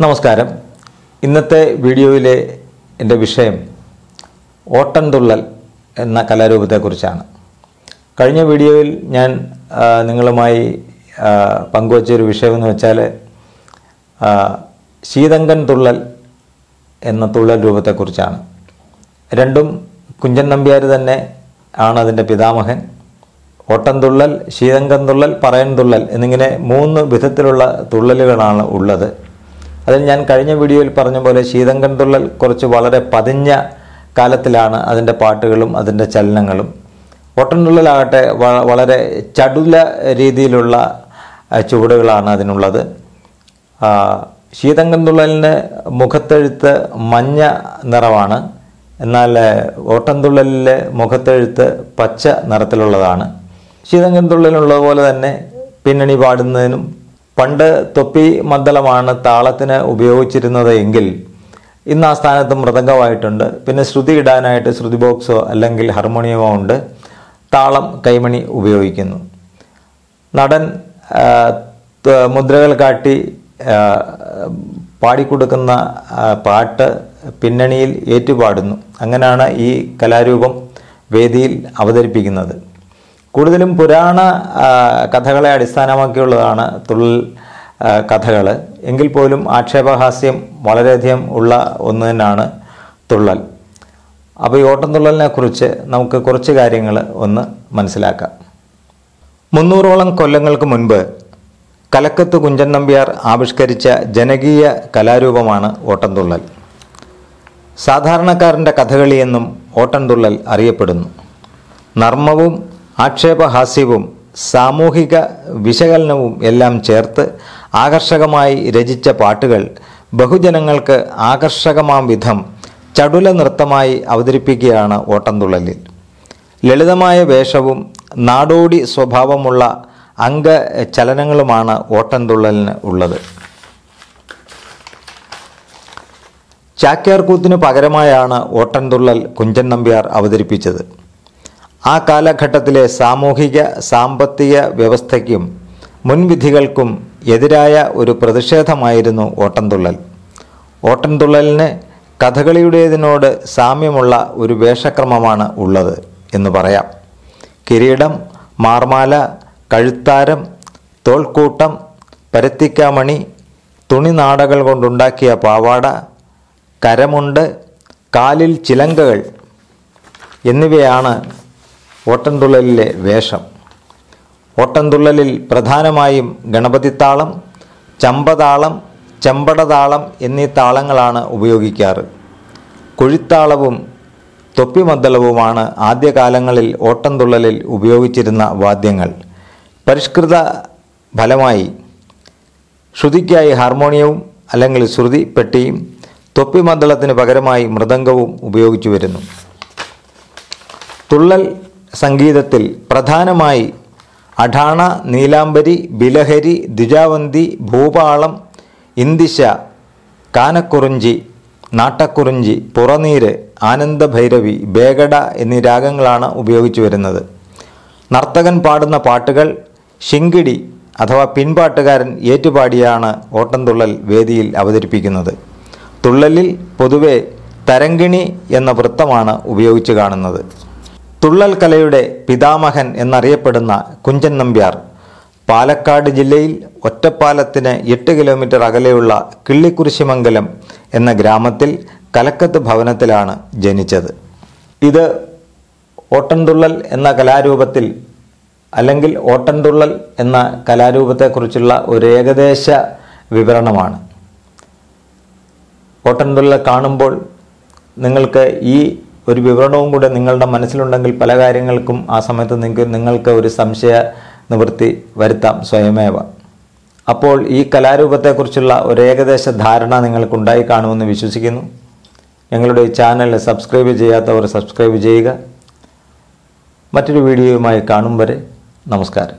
നമസ്കാരം. ഇന്നത്തെ വീഡിയോയിലെ എന്റെ വിഷയം ഓട്ടൻതുള്ളൽ എന്ന കലാരൂപത്തെക്കുറിച്ചാണ്. കഴിഞ്ഞ വീഡിയോയിൽ ഞാൻ നിങ്ങളുമായി പങ്കുവച്ചൊരു വിഷയമെന്ന് വെച്ചാൽ ശീതങ്കൻ തുള്ളൽ എന്ന തുള്ളൽ രൂപത്തെക്കുറിച്ചാണ്. രണ്ടും കുഞ്ചൻ നമ്പ്യാർ തന്നെ ആണ് അതിന്റെ പിതാമഹൻ. ഓട്ടൻതുള്ളൽ ശീതങ്കൻ തുള്ളൽ പറയൻ തുള്ളൽ എന്നിങ്ങനെ മൂന്ന് വിധത്തിലുള്ള തുള്ളലുകളാണ് ഉള്ളത്. അതിൽ ഞാൻ കഴിഞ്ഞ വീഡിയോയിൽ പറഞ്ഞ പോലെ ശീതങ്കൻ തുള്ളൽ കുറച്ച് വളരെ പതിഞ്ഞ കാലത്തിലാണ് അതിന്റെ പാട്ടുകളും അതിന്റെ ചലനങ്ങളും. ഒട്ടൻതുള്ളലാകട്ടെ വളരെ ചടുല രീതിയിലുള്ള ചുവടുകളാണ് അതിനുള്ളത്. ആ, ശീതങ്കൻ തുള്ളലിന് മുഖത്തെഴുത്ത് മഞ്ഞ നിറമാണ് എന്നാൽ ഓട്ടൻതുള്ളലിലെ മുഖത്തെഴുത്ത് പച്ച നിറത്തിലുള്ളതാണ്. ശീതങ്കൻ പോലെ തന്നെ പിന്നണി പാടുന്നതിനും പണ്ട് തൊപ്പി മദ്ദളമാണ് താളത്തിന് ഉപയോഗിച്ചിരുന്നത് എങ്കിൽ ഇന്ന് ആ സ്ഥാനത്ത് മൃദംഗമായിട്ടുണ്ട്. പിന്നെ ശ്രുതി ഇടാനായിട്ട് ശ്രുതി ബോക്സോ അല്ലെങ്കിൽ ഹാർമോണിയമോ ഉണ്ട്. താളം കൈമണി ഉപയോഗിക്കുന്നു. നടൻ മുദ്രകൾ കാട്ടി പാടിക്കൊടുക്കുന്ന പാട്ട് പിന്നണിയിൽ ഏറ്റുപാടുന്നു. അങ്ങനെയാണ് ഈ കലാരൂപം വേദിയിൽ അവതരിപ്പിക്കുന്നത്. കൂടുതലും പുരാണ കഥകളെ അടിസ്ഥാനമാക്കിയുള്ളതാണ് തുള്ളൽ കഥകൾ. എങ്കിൽ പോലും ആക്ഷേപഹാസ്യം വളരെയധികം ഉള്ള ഒന്ന് തന്നെയാണ് തുള്ളൽ. അപ്പോൾ ഈ ഓട്ടംതുള്ളലിനെ കുറിച്ച് നമുക്ക് കുറച്ച് കാര്യങ്ങൾ ഒന്ന് മനസ്സിലാക്കാം. മുന്നൂറോളം കൊല്ലങ്ങൾക്ക് മുൻപ് കലക്കത്ത് കുഞ്ചൻ നമ്പ്യാർ ആവിഷ്കരിച്ച ജനകീയ കലാരൂപമാണ് ഓട്ടംതുള്ളൽ സാധാരണക്കാരന്റെ കഥകളിയെന്നും ഓട്ടംതുള്ളൽ അറിയപ്പെടുന്നു. നർമ്മവും ആക്ഷേപഹാസ്യവും സാമൂഹിക വിശകലനവും എല്ലാം ചേർത്ത് ആകർഷകമായി രചിച്ച പാട്ടുകൾ ബഹുജനങ്ങൾക്ക് ആകർഷകമാം വിധം ചടുല നൃത്തമായി അവതരിപ്പിക്കുകയാണ് ഓട്ടംതുള്ളലിൽ. ലളിതമായ വേഷവും നാടോടി സ്വഭാവമുള്ള അംഗചലനങ്ങളുമാണ് ഓട്ടംതുള്ളലിന് ഉള്ളത്. ചാക്യാർകൂത്തിനു പകരമായാണ് ഓട്ടൻതുള്ളൽ കുഞ്ചൻ നമ്പ്യാർ അവതരിപ്പിച്ചത്. ആ കാലഘട്ടത്തിലെ സാമൂഹിക സാമ്പത്തിക വ്യവസ്ഥയ്ക്കും മുൻവിധികൾക്കും എതിരായ ഒരു പ്രതിഷേധമായിരുന്നു ഓട്ടൻതുള്ളൽ ഓട്ടൻതുള്ളലിന് കഥകളിയുടേതിനോട് സാമ്യമുള്ള ഒരു വേഷക്രമമാണ് ഉള്ളത് എന്ന് പറയാം. കിരീടം മാർമാല കഴുത്താരം തോൾക്കൂട്ടം പരത്തിക്കാമണി തുണിനാടകൾ കൊണ്ടുണ്ടാക്കിയ പാവാട കരമുണ്ട് കാലിൽ ചിലങ്കകൾ എന്നിവയാണ് ഓട്ടൻതുള്ളലിലെ വേഷം. ഓട്ടൻതുള്ളലിൽ പ്രധാനമായും ഗണപതിത്താളം ചമ്പതാളം ചെമ്പടതാളം എന്നീ താളങ്ങളാണ് ഉപയോഗിക്കാറ്. കൊഴുത്താളവും തൊപ്പിമദ്ദളവുമാണ് ആദ്യകാലങ്ങളിൽ ഓട്ടംതുള്ളലിൽ ഉപയോഗിച്ചിരുന്ന വാദ്യങ്ങൾ. പരിഷ്കൃത ഫലമായി ശ്രുതിക്കായി ഹാർമോണിയവും അല്ലെങ്കിൽ ശ്രുതി പെട്ടിയും തൊപ്പിമദ്ദളത്തിന് പകരമായി മൃദംഗവും ഉപയോഗിച്ചു വരുന്നു. തുള്ളൽ സംഗീതത്തിൽ പ്രധാനമായി അഠാണ നീലാംബരി ബിലഹരി ദ്വിജാവന്തി ഭൂപാളം ഇന്ദിശ കാനക്കുറിഞ്ചി നാട്ടക്കുറിഞ്ചി പുറനീര് ആനന്ദഭൈരവി ബേഗഡ എന്നീ രാഗങ്ങളാണ് ഉപയോഗിച്ചു വരുന്നത്. നർത്തകൻ പാടുന്ന പാട്ടുകൾ ശിങ്കിടി അഥവാ പിൻപാട്ടുകാരൻ ഏറ്റുപാടിയാണ് ഓട്ടംതുള്ളൽ വേദിയിൽ അവതരിപ്പിക്കുന്നത്. തുള്ളലിൽ പൊതുവെ തരങ്കിണി എന്ന വൃത്തമാണ് ഉപയോഗിച്ച് കാണുന്നത്. തുള്ളൽ കലയുടെ പിതാമഹൻ എന്നറിയപ്പെടുന്ന കുഞ്ചൻ നമ്പ്യാർ പാലക്കാട് ജില്ലയിൽ ഒറ്റപ്പാലത്തിന് എട്ട് കിലോമീറ്റർ അകലെയുള്ള കിള്ളിക്കുരിശിമംഗലം എന്ന ഗ്രാമത്തിൽ കലക്കത്ത് ഭവനത്തിലാണ് ജനിച്ചത്. ഇത് ഓട്ടൻതുള്ളൽ എന്ന കലാരൂപത്തിൽ അല്ലെങ്കിൽ ഓട്ടൻതുള്ളൽ എന്ന കലാരൂപത്തെക്കുറിച്ചുള്ള ഒരു ഏകദേശ വിവരണമാണ്. ഓട്ടൻതുള്ളൽ കാണുമ്പോൾ നിങ്ങൾക്ക് ഈ ഒരു വിവരണവും കൂടെ നിങ്ങളുടെ മനസ്സിലുണ്ടെങ്കിൽ പല കാര്യങ്ങൾക്കും ആ സമയത്ത് നിങ്ങൾക്ക് നിങ്ങൾക്ക് ഒരു സംശയ നിവൃത്തി വരുത്താം സ്വയമേവ. അപ്പോൾ ഈ കലാരൂപത്തെക്കുറിച്ചുള്ള ഒരു ഏകദേശ ധാരണ നിങ്ങൾക്കുണ്ടായി കാണുമെന്ന് വിശ്വസിക്കുന്നു. ഞങ്ങളുടെ ചാനൽ സബ്സ്ക്രൈബ് ചെയ്യാത്തവർ സബ്സ്ക്രൈബ് ചെയ്യുക. മറ്റൊരു വീഡിയോയുമായി കാണും വരെ നമസ്കാരം.